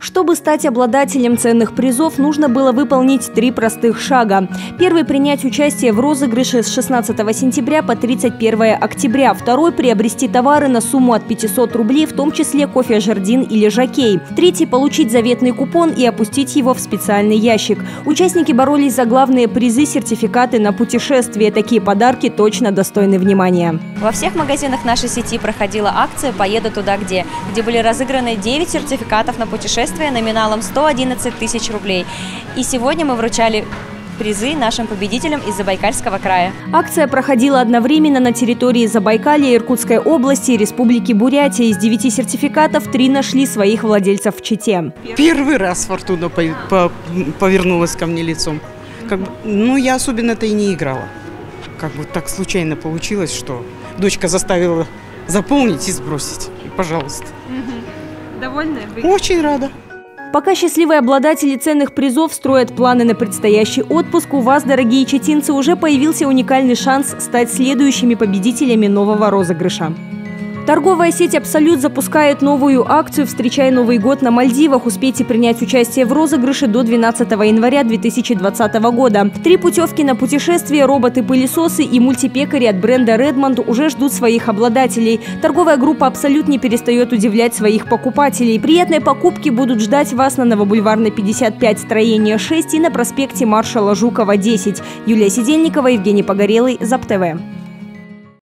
Чтобы стать обладателем ценных призов, нужно было выполнить три простых шага. Первый – принять участие в розыгрыше с 16 сентября по 31 октября. Второй – приобрести товары на сумму от 500 рублей, в том числе кофе «Жардин» или «Жакей». Третий – получить заветный купон и опустить его в специальный ящик. Участники боролись за главные призы – сертификаты на путешествие. Такие подарки точно достойны внимания. Во всех магазинах нашей сети проходила акция «Поеду туда, где», где были разыграны 9 сертификатов на путешествие путешествие номиналом 111 тысяч рублей. И сегодня мы вручали призы нашим победителям из Забайкальского края. Акция проходила одновременно на территории Забайкалья, Иркутской области и Республики Бурятия. Из девяти сертификатов три нашли своих владельцев в Чите. Первый раз фортуна по по повернулась ко мне лицом. Как бы, ну, я особенно-то и не играла. Как бы так случайно получилось, что дочка заставила заполнить и сбросить. И, пожалуйста. Довольны? Очень рада. Пока счастливые обладатели ценных призов строят планы на предстоящий отпуск, у вас, дорогие четинцы, уже появился уникальный шанс стать следующими победителями нового розыгрыша. Торговая сеть «Абсолют» запускает новую акцию «Встречай Новый год на Мальдивах». Успейте принять участие в розыгрыше до 12 января 2020 года. Три путевки на путешествие, роботы-пылесосы и мультипекари от бренда Redmond уже ждут своих обладателей. Торговая группа «Абсолют» не перестает удивлять своих покупателей. Приятные покупки будут ждать вас на Новобульварной 55, строение 6 и на проспекте маршала Жукова 10. Юлия Сидельникова, Евгений Погорелый, ЗАП-ТВ.